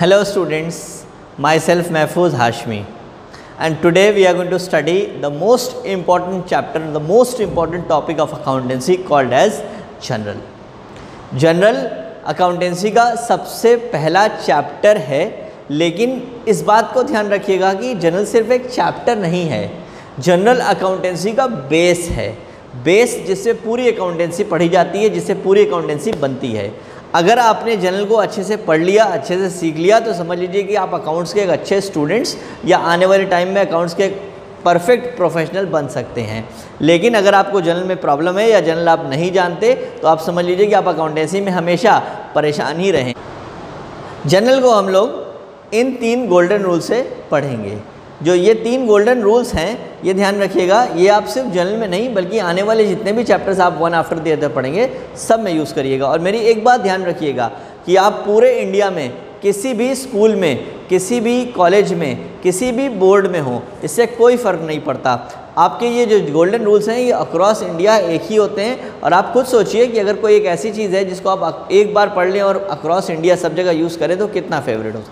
Hello students, myself Mahfouz Hashmi and today we are going to study the most important chapter, the most important topic of accountancy called as general. General accountancy का सबसे पहला chapter है लेकिन इस बात को ध्यान रखिएगा कि जनरल सिर्फ़ एक चैप्टर नहीं है जनरल अकाउंटेंसी का बेस है बेस जिससे पूरी अकाउंटेंसी पढ़ी जाती है जिससे पूरी अकाउंटेंसी बनती है अगर आपने जनरल को अच्छे से पढ़ लिया, अच्छे से सीख लिया तो समझ लीजिए कि आप अकाउंट्स के एक अच्छे स्टूडेंट्स या आने वाले टाइम में अकाउंट्स के परफेक्ट प्रोफेशनल बन सकते हैं। लेकिन अगर आपको जनरल में प्रॉब्लम है या जनरल आप नहीं जानते तो आप समझ लीजिए कि आप अकाउंटेंसी में हमेशा परेशान ही रहें। जनरल को हम लोग इन तीन गोल्डन रूल से पढ़ेंगे। जो ये तीन गोल्डन रूल्स हैं, ये ध्यान रखिएगा, ये आप सिर्फ़ जनरल में नहीं, बल्कि आने वाले जितने भी चैप्टर्स आप वन आफ्टर दी अदर पढ़ेंगे, सब में यूज़ करिएगा। और मेरी एक बात ध्यान रखिएगा कि आप पूरे इंडिया में, किसी भी स्कूल में, किसी भी कॉलेज में, किसी भी बोर्ड में हो, इससे कोई फ़र्क नहीं पड़ता। आपके ये जो गोल्डन रूल्स हैं, ये अक्रॉस इंडिया एक ही होते हैं, और आप खुद सोचिए कि अगर कोई एक ऐसी चीज़ है जिसको आप एक बार पढ़ लें और अक्रॉस इंडिया सब जगह यूज़ करें तो कितना फेवरेट हो।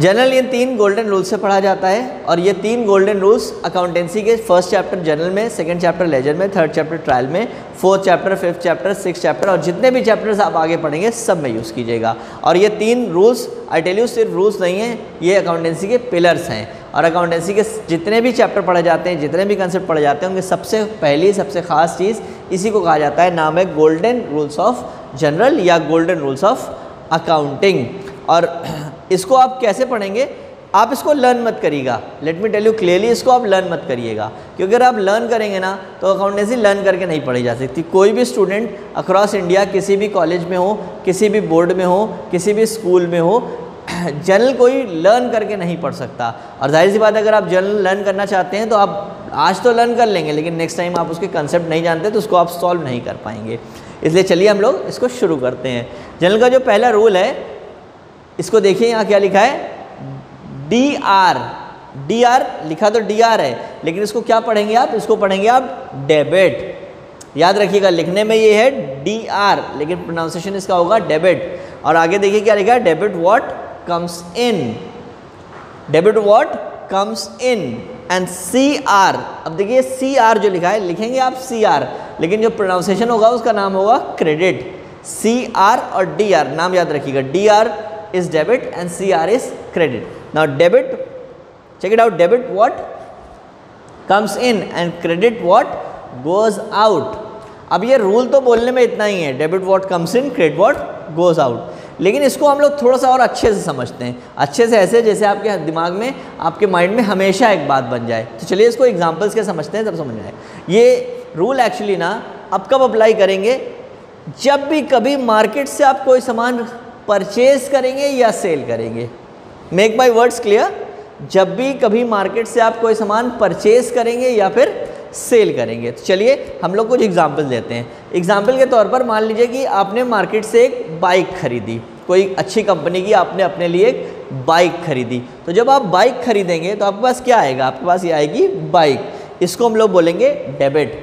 जनरल ये तीन गोल्डन रूल्स से पढ़ा जाता है और ये तीन गोल्डन रूल्स अकाउंटेंसी के फ़र्स्ट चैप्टर जनरल में सेकंड चैप्टर लेजर में थर्ड चैप्टर ट्रायल में fourth chapter fifth chapter six chapter और जितने भी चैप्टर्स आप आगे पढ़ेंगे, सब में यूज़ कीजिएगा। और ये तीन रूल्स आई टेल यू सिर्फ़ रूल्स नहीं हैं, ये अकाउंटेंसी के पिलर्स हैं। और अकाउंटेंसी के जितने भी चैप्टर पढ़े जाते हैं, जितने भी कंसेप्ट पढ़े जाते हैं, उनके सबसे पहली, सबसे ख़ास चीज़ इसी को कहा जाता है, नाम है गोल्डन रूल्स ऑफ़ जनरल या गोल्डन रूल्स ऑफ़ अकाउंटिंग और इसको आप कैसे पढ़ेंगे? आप इसको लर्न मत करिएगा। Let me tell you clearly इसको आप लर्न मत करिएगा। क्योंकि अगर आप लर्न करेंगे ना तो अकाउंटेंसी लर्न करके नहीं पढ़ी जा सकती। कोई भी स्टूडेंट अक्रॉस इंडिया किसी भी कॉलेज में हो, किसी भी बोर्ड में हो, किसी भी स्कूल में हो जनरल कोई लर्न करके नहीं पढ़ सकता। और ज़ाहिर सी बात अगर आप जनरल लर्न करना चाहते हैं तो आप आज तो लर्न कर लेंगे, लेकिन नेक्स्ट टाइम आप उसके कंसेप्ट नहीं जानते तो उसको आप सॉल्व नहीं कर पाएँगे। इसलिए चलिए हम लोग इसको शुरू करते हैं। जनरल का जो पहला रूल है इसको देखिए यहाँ क्या लिखा है? डी आर डी आर लिखा तो डी आर है, लेकिन इसको क्या पढ़ेंगे आप? इसको पढ़ेंगे आप डेबिट याद रखिएगा, लिखने में ये है डी आर लेकिन प्रोनाउंसिएशन इसका होगा डेबिट और आगे देखिए क्या लिखा है? Debit what comes in debit what comes in and C R अब देखिए सी आर जो लिखा है, लिखेंगे आप सी आर लेकिन जो प्रोनाउंसिएशन होगा उसका नाम होगा क्रेडिट सी आर और डी आर नाम याद रखिएगा D R is debit and CR is credit. Now debit, check it out, debit what? Comes in and credit what? Goes out. अब ये रूल तो बोलने में इतना ही है. Debit what comes in credit what goes out लेकिन इसको हम लोग थोड़ा सा और अच्छे से समझते हैं. अच्छे से ऐसे जैसे आपके दिमाग में आपके माइंड में हमेशा एक बात बन जाए. तो चलिए इसको एग्जांपल्स के समझते हैं तब समझ में आए. ये रूल एक्चुअली ना अब कब अप्लाई करेंगे? जब भी कभी मार्केट से आप कोई सामान परचेज करेंगे या सेल करेंगे? मेक माई वर्ड्स क्लियर जब भी कभी मार्केट से आप कोई सामान परचेज करेंगे या फिर सेल करेंगे? तो चलिए, हम लोग कुछ एग्ज़ाम्पल देते हैं। एग्ज़ाम्पल के तौर पर मान लीजिए कि आपने मार्केट से एक बाइक खरीदी। कोई अच्छी कंपनी की आपने अपने लिए एक बाइक खरीदी। तो जब आप बाइक खरीदेंगे तो आपके पास क्या आएगा? आपके पास ये आएगी बाइक इसको हम लोग बोलेंगे डेबिट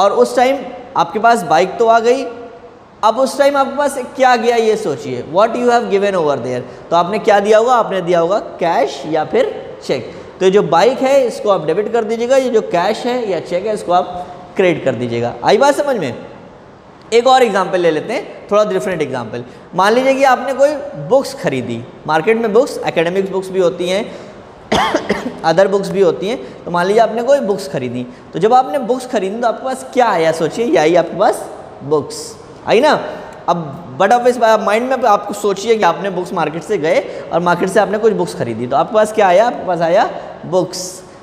और उस टाइम आपके पास बाइक तो आ गई अब उस टाइम आपके पास क्या गया, ये सोचिए। What you have given over there तो आपने क्या दिया होगा? आपने दिया होगा कैश या फिर चेक तो जो बाइक है, इसको आप डेबिट कर दीजिएगा। ये जो कैश है या चेक है, इसको आप क्रेडिट कर दीजिएगा। आई बात समझ में? एक और एग्ज़ाम्पल ले लेते हैं, थोड़ा डिफरेंट एग्ज़ाम्पल मान लीजिए कि आपने कोई बुक्स खरीदी। मार्केट में बुक्स एकेडमिक्स बुक्स भी होती हैं अदर बुक्स भी होती हैं। तो मान लीजिए आपने कोई बुक्स खरीदी। तो जब आपने बुक्स खरीदी तो आपके पास क्या आया? सोचिए ये आई आपके पास बुक्स आई ना? अब बट ऑफ़िस माइंड में आपको सोचिए कि आपने बुक्स मार्केट से गए और मार्केट से आपने कुछ बुक्स खरीदी। तो आपके पास क्या आया? आपके पास आया बुक्स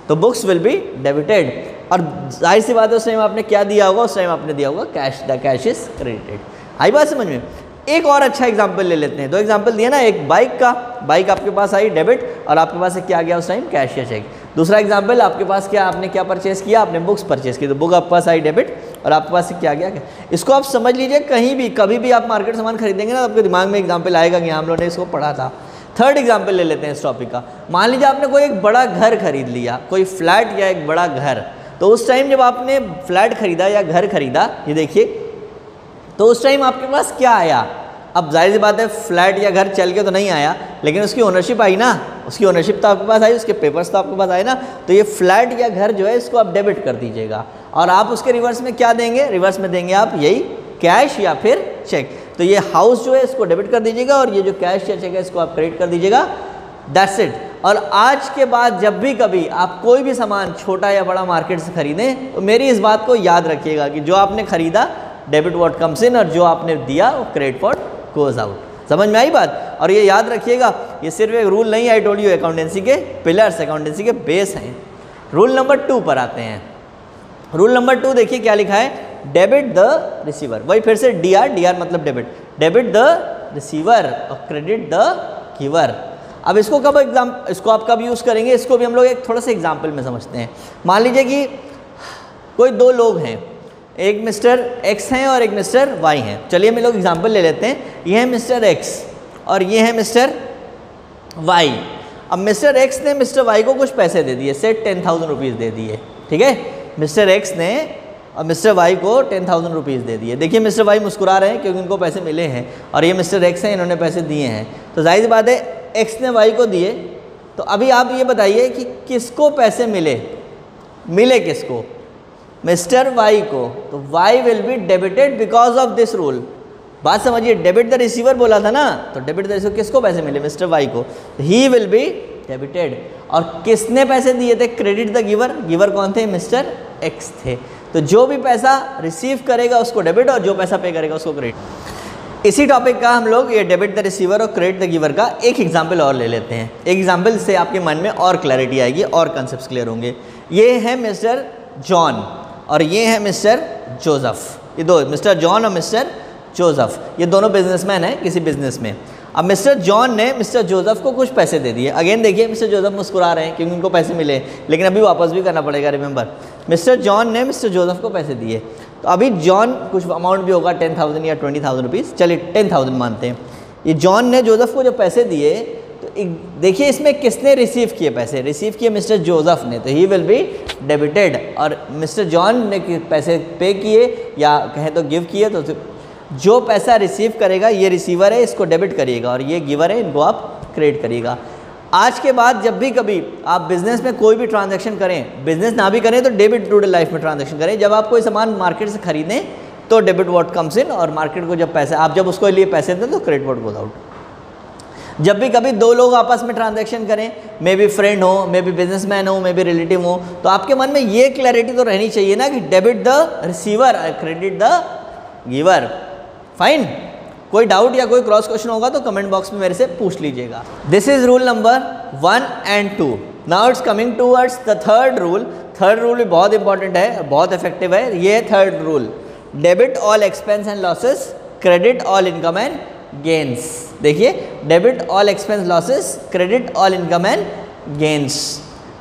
तो बुक्स विल बी डेबिटेड और ज़ाहिर सी बात है, उस टाइम आपने क्या दिया होगा? उस टाइम आपने दिया होगा cash the cash is credited आई बात समझ में? एक और अच्छा एग्ज़ाम्पल ले लेते हैं। दो एग्ज़ाम्पल दिए ना, एक बाइक का। बाइक आपके पास आई डेबिट और आपके पास क्या गया उस टाइम कैश या चेक दूसरा एग्ज़ाम्पल आपके पास क्या, आपने क्या परचेस किया? आपने बुक्स परचेस की। तो बुक आपके पास आई डेबिट और आपके पास क्या गया क्या? इसको आप समझ लीजिए, कहीं भी, कभी भी आप मार्केट सामान खरीदेंगे ना तो आपके दिमाग में एग्ज़ाम्पल आएगा कि हम लोगों ने इसको पढ़ा था। थर्ड एग्ज़ाम्पल ले लेते हैं इस टॉपिक का। मान लीजिए आपने कोई एक बड़ा घर खरीद लिया, कोई फ्लैट या एक बड़ा घर तो उस टाइम जब आपने फ्लैट खरीदा या घर खरीदा, ये देखिए तो उस टाइम आपके पास क्या आया? अब ज़ाहिर सी बात है फ्लैट या घर चल के तो नहीं आया, लेकिन उसकी ओनरशिप आई ना। उसकी ओनरशिप तो आपके पास आई, उसके पेपर्स तो आपके पास आए ना। तो ये फ्लैट या घर जो है, इसको आप डेबिट कर दीजिएगा। और आप उसके रिवर्स में क्या देंगे? रिवर्स में देंगे आप यही कैश या फिर चेक तो ये हाउस जो है, इसको डेबिट कर दीजिएगा और ये जो कैश या चेक है, इसको आप क्रेडिट कर दीजिएगा. दैट्स इट और आज के बाद जब भी कभी आप कोई भी सामान छोटा या बड़ा मार्केट से खरीदें तो मेरी इस बात को याद रखिएगा कि जो आपने खरीदा डेबिट वॉट कम्स इन और जो आपने दिया, वो क्रेडिट वॉट गोज आउट समझ में आई बात? और ये याद रखिएगा, ये सिर्फ़ एक रूल नहीं आई टोल्ड यू अकाउंटेंसी के पिलर्स अकाउंटेंसी के बेस हैं. रूल नंबर टू पर आते हैं. रूल नंबर टू देखिए क्या लिखा है? डेबिट द रिसीवर वही फिर से डी आर डी आर मतलब डेबिट डेबिट द रिसीवर और क्रेडिट द गिवर अब इसको कब एग्ज़ाम इसको आप कब यूज़ करेंगे? इसको भी हम लोग एक थोड़ा सा एग्ज़ाम्पल में समझते हैं। मान लीजिए कि कोई दो लोग हैं। एक मिस्टर एक्स हैं और एक मिस्टर वाई हैं। चलिए हम लोग एग्ज़ाम्पल ले लेते हैं। ये है मिस्टर एक्स और ये है मिस्टर वाई अब मिस्टर एक्स ने मिस्टर वाई को कुछ पैसे दे दिए सेट टेन थाउज़ेंड रुपीज़ दे दिए। ठीक है? मिस्टर एक्स ने और मिस्टर वाई को टेन थाउज़ेंड रुपीज़ दे दिए। देखिए, मिस्टर वाई मुस्कुरा रहे हैं क्योंकि उनको पैसे मिले हैं और ये मिस्टर एक्स हैं, इन्होंने पैसे दिए हैं। तो ज़ाहिर बात है एक्स ने वाई को दिए। तो अभी आप ये बताइए कि किसको पैसे मिले? मिले किसको? मिस्टर वाई को। तो Y will be debited because of this rule बात समझिए डेबिट द रिसीवर बोला था ना? तो डेबिट द रिसीवर किसको पैसे मिले? मिस्टर वाई को। ही विल बी डेबिटेड और किसने पैसे दिए थे? क्रेडिट द गिवर गिवर कौन थे? मिस्टर एक्स थे। तो जो भी पैसा रिसीव करेगा उसको डेबिट और जो पैसा पे करेगा उसको क्रेडिट इसी टॉपिक का हम लोग ये डेबिट द रिसीवर और क्रेडिट द गिवर का एक एग्ज़ाम्पल और ले लेते हैं। एक एग्ज़ाम्पल से आपके मन में और क्लैरिटी आएगी, और कंसेप्ट क्लियर होंगे। ये है मिस्टर जॉन और ये है मिस्टर जोसफ। ये दो, मिस्टर जॉन और मिस्टर जोसफ। ये दोनों बिजनेसमैन हैं किसी बिज़नेस में। अब मिस्टर जॉन ने मिस्टर जोसफ को कुछ पैसे दे दिए। अगेन देखिए, मिस्टर जोसफ मुस्कुरा रहे हैं क्योंकि उनको पैसे मिले लेकिन अभी वापस भी करना पड़ेगा रिमेंबर मिस्टर जॉन ने मिस्टर जोसफ को पैसे दिए। तो अभी जॉन कुछ अमाउंट भी होगा टेन थाउज़ेंड या ट्वेंटी थाउज़ेंड रुपीज़ चलिए टेन थाउज़ेंड मानते हैं। ये जॉन ने जोसफ को जो पैसे दिए तो देखिए इसमें किसने रिसीव किए पैसे? रिसीव किए मिस्टर जोसफ ने तो ही विल बी डेबिटेड और मिस्टर जॉन ने पैसे पे किए या कहें तो गिव किए तो जो पैसा रिसीव करेगा, ये रिसीवर है, इसको डेबिट करिएगा और ये गिवर है, इनको आप क्रेडिट करिएगा। आज के बाद जब भी कभी आप बिज़नेस में कोई भी ट्रांजैक्शन करें बिज़नेस ना भी करें तो डेबिट टू डे लाइफ में ट्रांजैक्शन करें। जब आप कोई सामान मार्केट से खरीदें तो डेबिट वॉट कम्स इन और मार्केट को जब पैसे, आप जब उसको लिए पैसे दें तो क्रेडिट वॉट गोज आउट जब भी कभी दो लोग आपस में ट्रांजैक्शन करें मे बी फ्रेंड हो मे बी बिजनेसमैन हो मे बी रिलेटिव हो तो आपके मन में ये क्लैरिटी तो रहनी चाहिए ना कि debit the receiver credit the giver fine कोई डाउट या कोई क्रॉस क्वेश्चन होगा तो कमेंट बॉक्स में मेरे से पूछ लीजिएगा। This is rule number one and two now it's coming towards the third rule third rule भी बहुत इंपॉर्टेंट है, बहुत इफ़ेक्टिव है। ये third rule debit all expense and losses credit all income and gains देखिए debit all expense losses credit all income and gains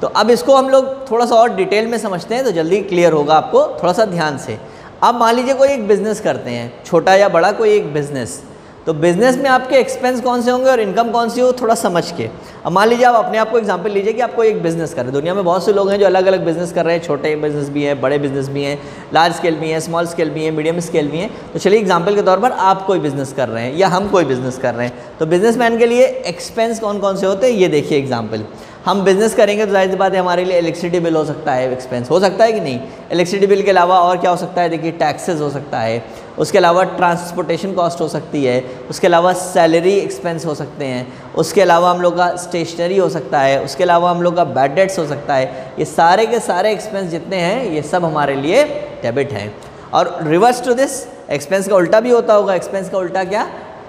तो अब इसको हम लोग थोड़ा सा और डिटेल में समझते हैं तो जल्दी क्लियर होगा आपको, थोड़ा सा ध्यान से। अब मान लीजिए कोई एक बिज़नेस करते हैं, छोटा या बड़ा कोई एक बिज़नेस तो बिज़नेस में आपके एक्सपेंस कौन से होंगे और इनकम कौन सी हो थोड़ा समझ के। अब मान लीजिए आप अपने आप को एग्जांपल लीजिए कि आप कोई एक बिज़नेस कर रहे हैं। दुनिया में बहुत से लोग हैं जो अलग अलग बिज़नेस कर रहे हैं, छोटे बिज़नेस भी हैं, बड़े बिज़नेस भी हैं लार्ज स्केल भी हैं स्मॉल स्केल भी हैं मीडियम स्केल भी हैं। तो चलिए एग्ज़ाम्पल के तौर पर आप कोई बिज़नेस कर रहे हैं या हम कोई बिज़नेस कर रहे हैं। तो बिज़नेस के लिए एक्सपेंस कौन कौन से होते हैं? ये देखिए एग्ज़ाम्पल हम बिज़नेस करेंगे तो ज़ाहिर सी बात है हमारे लिए इलेक्ट्रिसिटी बिल हो सकता है एक्सपेंस हो सकता है कि नहीं? इलेक्ट्रिसिटी बिल के अलावा और क्या हो सकता है? देखिए टैक्सेस हो सकता है। उसके अलावा ट्रांसपोर्टेशन कॉस्ट हो सकती है। उसके अलावा सैलरी एक्सपेंस हो सकते हैं। उसके अलावा हम लोग का स्टेशनरी हो सकता है। उसके अलावा हम लोग का बैड डेट्स हो सकता है। ये सारे के सारे एक्सपेंस जितने हैं, ये सब हमारे लिए डेबिट हैं। और रिवर्स टू दिस एक्सपेंस का उल्टा भी होता होगा। एक्सपेंस का उल्टा क्या?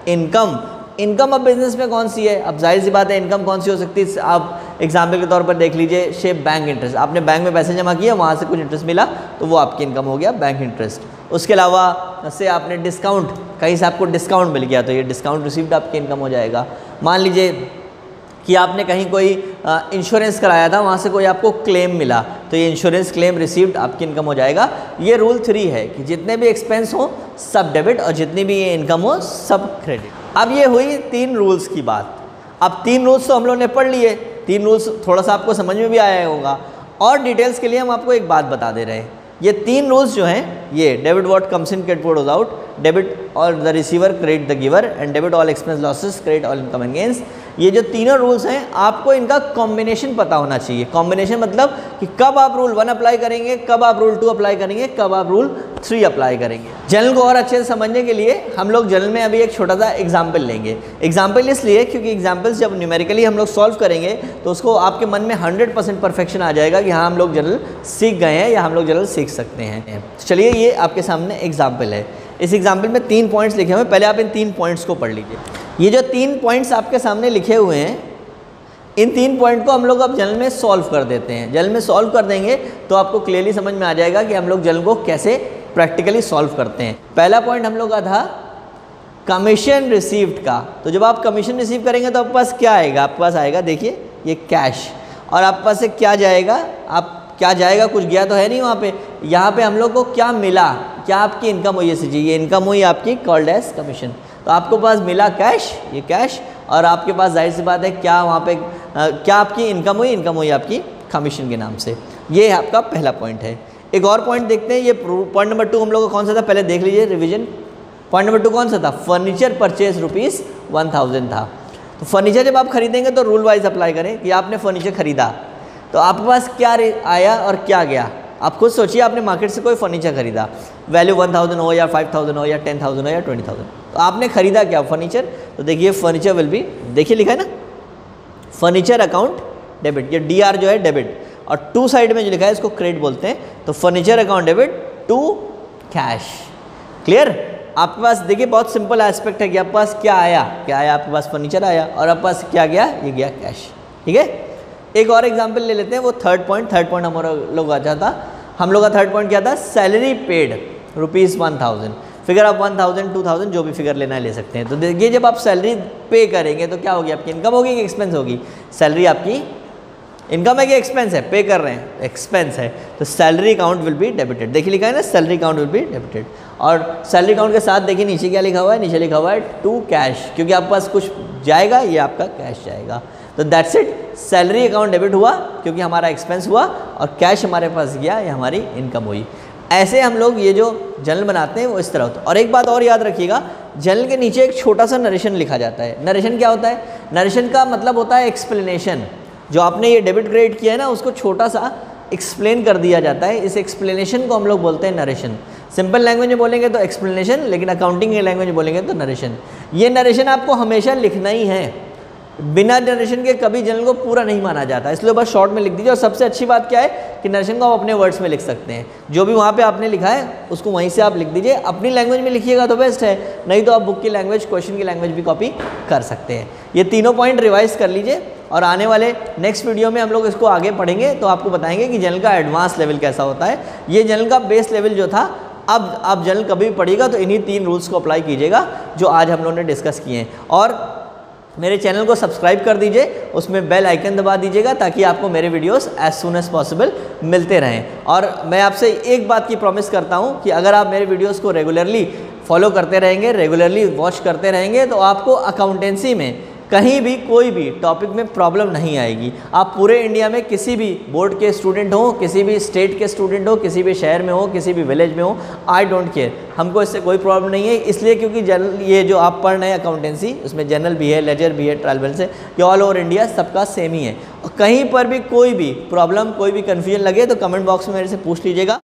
इनकम इनकम अब बिज़नेस में कौन सी है? अब ज़ाहिर सी बात है, इनकम कौन सी हो सकती है? आप एग्ज़ाम्पल के तौर पर देख लीजिए शेप बैंक इंटरेस्ट आपने बैंक में पैसे जमा किया वहाँ से कुछ इंटरेस्ट मिला तो वो आपकी इनकम हो गया बैंक इंटरेस्ट उसके अलावा से आपने डिस्काउंट कहीं से आपको डिस्काउंट मिल गया तो ये डिस्काउंट रिसीव्ड आपकी इनकम हो जाएगा। मान लीजिए कि आपने कहीं कोई इंश्योरेंस कराया था, वहाँ से कोई आपको क्लेम मिला तो ये इंश्योरेंस क्लेम रिसीव्ड आपकी इनकम हो जाएगा। ये रूल थ्री है कि जितने भी एक्सपेंस हो, सब डेबिट और जितनी भी ये इनकम हो, सब क्रेडिट अब ये हुई तीन रूल्स की बात। अब तीन रूल्स तो हम लोग ने पढ़ लिए। तीन रूल्स थोड़ा सा आपको समझ में भी आया होगा। और डिटेल्स के लिए हम आपको एक बात बता दे रहे हैं। ये तीन रूल्स जो हैं, ये debit what comes in credit what out, debit और the receiver, credit the giver and debit all expense losses, credit all income and gains. ये जो तीनों रूल्स हैं, आपको इनका कॉम्बिनेशन पता होना चाहिए। कॉम्बिनेशन मतलब कि कब आप रूल वन अप्लाई करेंगे, कब आप रूल टू अप्लाई करेंगे, कब आप रूल थ्री अप्लाई करेंगे। जनरल को और अच्छे से समझने के लिए हम लोग जनरल में अभी एक छोटा सा एग्ज़ाम्पल लेंगे। एग्ज़ाम्पल इसलिए क्योंकि एग्जाम्पल्स जब न्यूमेरिकली हम लोग सॉल्व करेंगे तो उसको आपके मन में हंड्रेड परसेंट परफेक्शन आ जाएगा कि हाँ हम लोग जनरल सीख गए हैं या हम लोग जनरल सीख सकते हैं। चलिए, ये आपके सामने एग्ज़ाम्पल है। इस एग्ज़ाम्पल में तीन पॉइंट्स लिखे हुए पहले आप इन तीन पॉइंट्स को पढ़ लीजिए। ये जो तीन पॉइंट्स आपके सामने लिखे हुए हैं, इन तीन पॉइंट को हम लोग अब जनरल में सॉल्व कर देते हैं। जल में सॉल्व कर देंगे तो आपको क्लियरली समझ में आ जाएगा कि हम लोग जनरल को कैसे प्रैक्टिकली सॉल्व करते हैं। पहला पॉइंट हम लोग का था कमीशन रिसीव्ड का। तो जब आप कमीशन रिसीव करेंगे तो आपके पास क्या आएगा? आपके पास आएगा देखिए ये कैश और आपके पास से क्या जाएगा? आप क्या जाएगा? कुछ गया तो है नहीं वहाँ पे। यहाँ पे हम लोग को क्या मिला? क्या आपकी इनकम हुई है ये इनकम हुई आपकी कॉल्ड एज कमीशन तो आपको पास मिला कैश ये कैश और आपके पास ज़ाहिर सी बात है क्या वहाँ पे आ, क्या आपकी इनकम हुई? इनकम हुई आपकी कमीशन के नाम से। ये आपका पहला पॉइंट है। एक और पॉइंट देखते हैं। ये पॉइंट नंबर टू हम लोग का कौन सा था? पहले देख लीजिए रिविजन पॉइंट नंबर टू कौन सा था? Furniture purchase rupees one thousand था। तो फर्नीचर जब आप खरीदेंगे तो रूल वाइज अप्लाई करें कि आपने फर्नीचर खरीदा। तो आपके पास क्या आया और क्या गया? आप खुद सोचिए, आपने मार्केट से कोई फर्नीचर खरीदा। वैल्यू वन थाउज़ेंड हो या फाइव थाउज़ेंड हो या टेन थाउज़ेंड हो या ट्वेंटी थाउज़ेंड तो आपने खरीदा क्या फर्नीचर तो देखिए फर्नीचर विल बी देखिए लिखा है ना? फर्नीचर अकाउंट डेबिट ये डी आर जो है डेबिट और टू साइड में जो लिखा है, इसको क्रेडिट बोलते हैं। तो furniture account debit to cash clear आपके पास, देखिए, बहुत सिंपल एस्पेक्ट है कि आपके पास क्या आया? क्या आया? आपके पास फर्नीचर आया और आपके पास क्या गया? ये गया कैश ठीक है? एक और एग्ज़ाम्पल ले लेते हैं, वो थर्ड पॉइंट थर्ड पॉइंट हमारा लोग आ जाता। हम लोग का थर्ड पॉइंट क्या था? Salary paid rupees one thousand figure आप वन थाउज़ेंड टू थाउज़ेंड जो भी फिगर लेना है, ले सकते हैं। तो देखिए, जब आप सैलरी पे करेंगे तो क्या होगी? आपकी इनकम होगी कि एक्सपेंस होगी? सैलरी आपकी इनकम है कि एक्सपेंस है? पे कर रहे हैं। एक्सपेंस है। तो salary account will be debited देखिए लिखा है ना salary account will be debited और सैलरी अकाउंट के साथ देखिए नीचे क्या लिखा हुआ है? नीचे लिखा हुआ है टू कैश क्योंकि आपके पास कुछ जाएगा, ये आपका कैश जाएगा। तो that's it salary account debit हुआ, क्योंकि हमारा एक्सपेंस हुआ और कैश हमारे पास गया, ये हमारी इनकम हुई। ऐसे हम लोग ये जो जनरल बनाते हैं, वो इस तरह होता है। और एक बात और याद रखिएगा जनरल के नीचे एक छोटा सा नरेशन लिखा जाता है। नरेशन क्या होता है? नरेशन का मतलब होता है एक्सप्लेनेशन जो आपने ये डेबिट क्रेडिट किया है ना, उसको छोटा सा एक्सप्लेन कर दिया जाता है। इस एक्सप्लेनेशन को हम लोग बोलते हैं नरेशन सिंपल लैंग्वेज में बोलेंगे तो एक्सप्लेनेशन लेकिन अकाउंटिंग के लैंग्वेज में बोलेंगे तो नरेशन ये नरेशन आपको हमेशा लिखना ही है। बिना नरेशन के कभी जनरल को पूरा नहीं माना जाता। इसलिए बस शॉर्ट में लिख दीजिए। और सबसे अच्छी बात क्या है कि नरेशन को आप अपने वर्ड्स में लिख सकते हैं। जो भी वहाँ पे आपने लिखा है, उसको वहीं से आप लिख दीजिए। अपनी लैंग्वेज में लिखिएगा तो बेस्ट है। नहीं तो आप बुक की लैंग्वेज क्वेश्चन की लैंग्वेज भी कॉपी कर सकते हैं। ये तीनों पॉइंट रिवाइज कर लीजिए। और आने वाले नेक्स्ट वीडियो में हम लोग इसको आगे पढ़ेंगे तो आपको बताएँगे कि जनरल का एडवांस लेवल कैसा होता है। ये जनरल का बेस लेवल जो था, अब आप जनरल कभी भी पढ़िएगा तो इन्हीं तीन रूल्स को अप्लाई कीजिएगा, जो आज हम लोगों ने डिस्कस किए हैं। और मेरे चैनल को सब्सक्राइब कर दीजिए, उसमें बेल आइकन दबा दीजिएगा, ताकि आपको मेरे videos as soon as possible मिलते रहें। और मैं आपसे एक बात की प्रॉमिस करता हूँ कि अगर आप मेरे वीडियोस को रेगुलरली फॉलो करते रहेंगे रेगुलरली वॉच करते रहेंगे तो आपको अकाउंटेंसी में कहीं भी, कोई भी टॉपिक में प्रॉब्लम नहीं आएगी। आप पूरे इंडिया में किसी भी बोर्ड के स्टूडेंट हो, किसी भी स्टेट के स्टूडेंट हो, किसी भी शहर में हो, किसी भी विलेज में हो आई डोंट केयर हमको इससे कोई प्रॉब्लम नहीं है, इसलिए क्योंकि जनरल ये जो आप पढ़ रहे हैं अकाउंटेंसी उसमें जनरल भी है लेजर भी है ट्रायल बैलेंस है ऑल ओवर इंडिया सबका सेम ही है। और कहीं पर भी कोई भी प्रॉब्लम कोई भी कन्फ्यूज़न लगे तो कमेंट बॉक्स में मेरे से पूछ लीजिएगा।